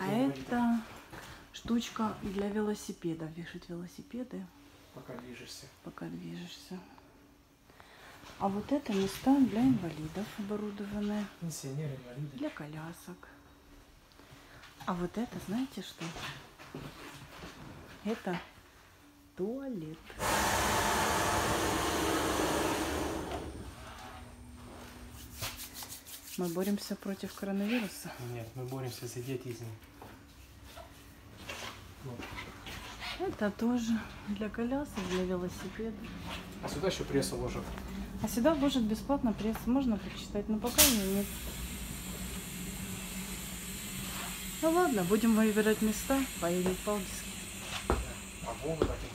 Это штучка для велосипедов. Вешать велосипеды, Пока движешься. пока движешься. А вот это места для инвалидов оборудованные, Пенсионеры, инвалиды. для колясок. А вот это, знаете что? Это туалет. Мы боремся против коронавируса. Нет, мы боремся за идиотизм. Вот. Это тоже для колясок, для велосипедов. А сюда еще прессу ложат. А сюда ложат бесплатно пресс. Можно почитать, но пока ее нет. Ну ладно, будем выбирать места, поедем в Палдиске. А вон так интересно.